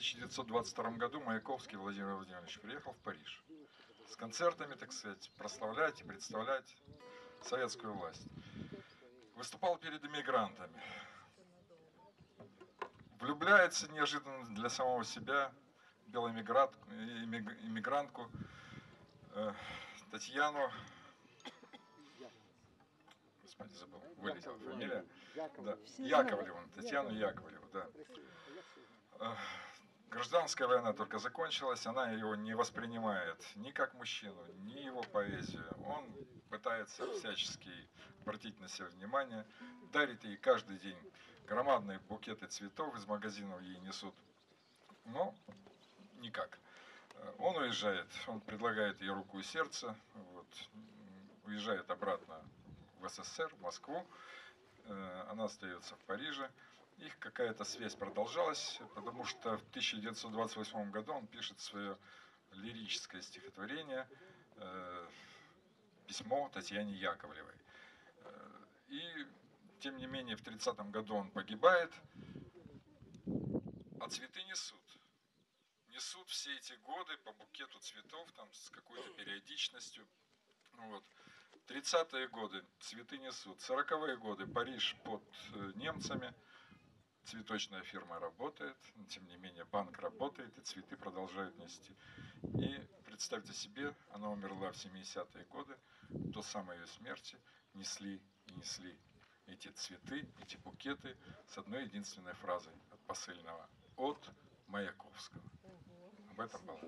1922 году Маяковский Владимир Владимирович приехал в Париж с концертами, так сказать, прославлять и представлять советскую власть. Выступал перед иммигрантами. Влюбляется неожиданно для самого себя белую иммигрантку э, Татьяну господи, забыл, вылетела фамилия. Да. Яковлеву, Татьяну Яковлеву, да. Гражданская война только закончилась, она его не воспринимает ни как мужчину, ни его поэзию. Он пытается всячески обратить на себя внимание, дарит ей каждый день громадные букеты цветов из магазинов ей несут. Но никак. Он уезжает, он предлагает ей руку и сердце, вот, уезжает обратно в СССР, в Москву, э, она остается в Париже. Их какая-то связь продолжалась, потому что в 1928 году он пишет свое лирическое стихотворение э, «Письмо Татьяне Яковлевой». Э, и, тем не менее, в 30 году он погибает, а цветы несут. Несут все эти годы по букету цветов, там, с какой-то периодичностью. Вот. 30-е годы цветы несут. 40-е годы Париж под э, немцами. Цветочная фирма работает, но тем не менее банк работает, и цветы продолжают нести. И представьте себе, она умерла в 70-е годы, до самой ее смерти несли и несли эти цветы, эти букеты с одной единственной фразой от посыльного «От Маяковского». Об этом было.